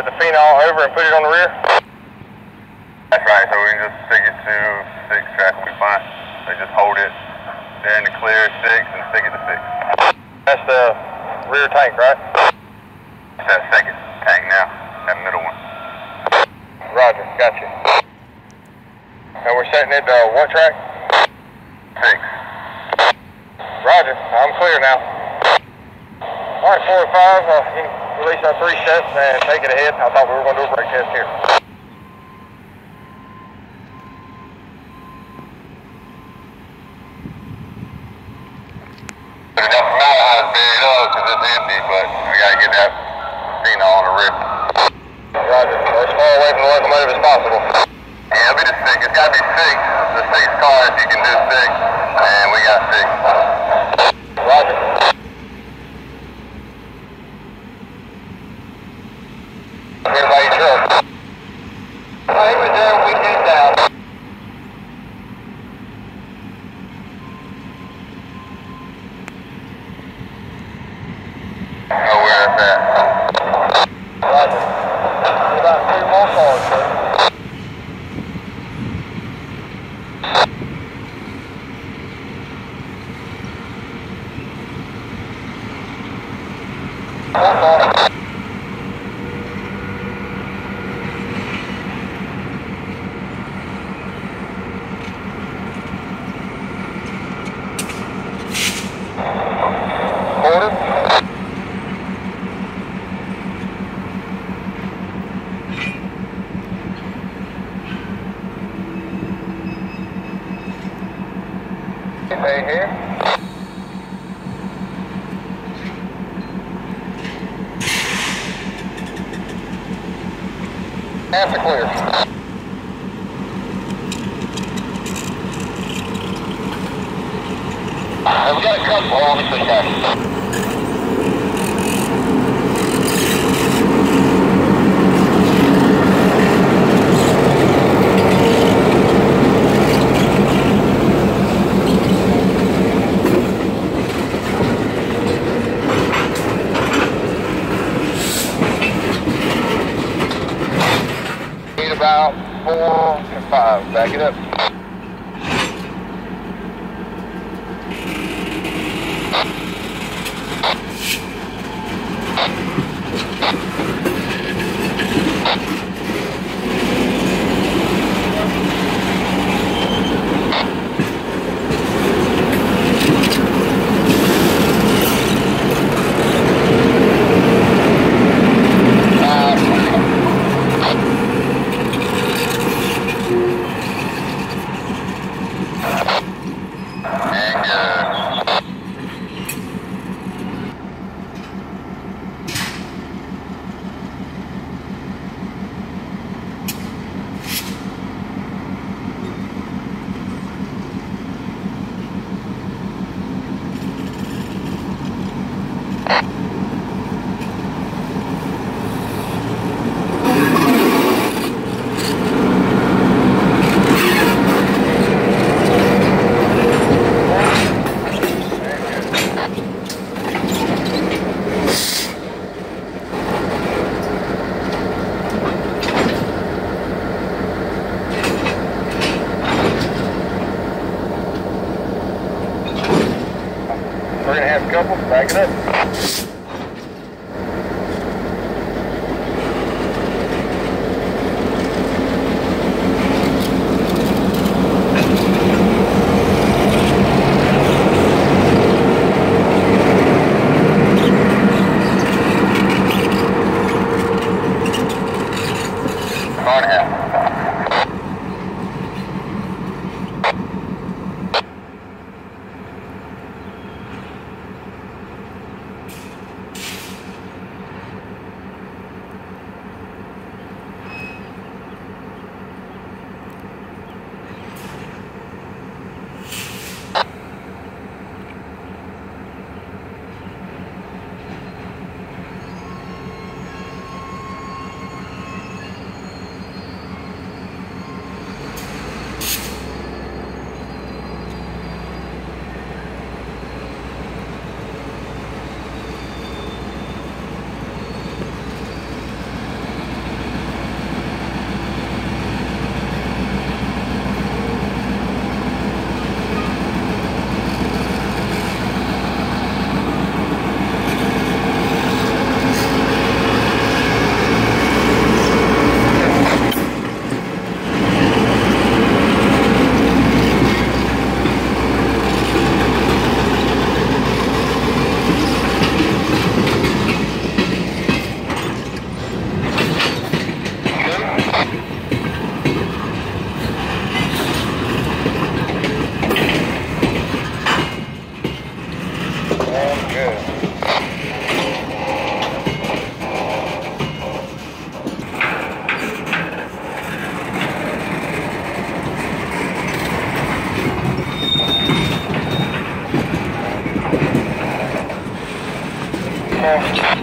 set the phenol over and put it on the rear? That's right, so we can just stick it to six track will be fine. So just hold it there in the clear six and stick it to six. That's the rear tank, right? It's that second tank now, that middle one. Roger, gotcha. And we're setting it to what track? Six. Roger, I'm clear now. All right, four and five, uh, you can release our three sets and take it ahead. I thought we were going to do a brake test here. But enough formaldehyde is buried up it's empty, but we gotta get that phenol on the rip. Roger, as far away from the locomotive as possible. Yeah, it'll be the six. It's gotta be six. The six cars, you can do six, and we got six. Roger. Everybody truck. I was there, we did that. Know where it's at. Roger. About three more cars, sir. One car. Quarter. Hey here. Half clear. We got a couple on the back. About four to five. Back it up. Three and a half couple. Back it up. Four tomorrow.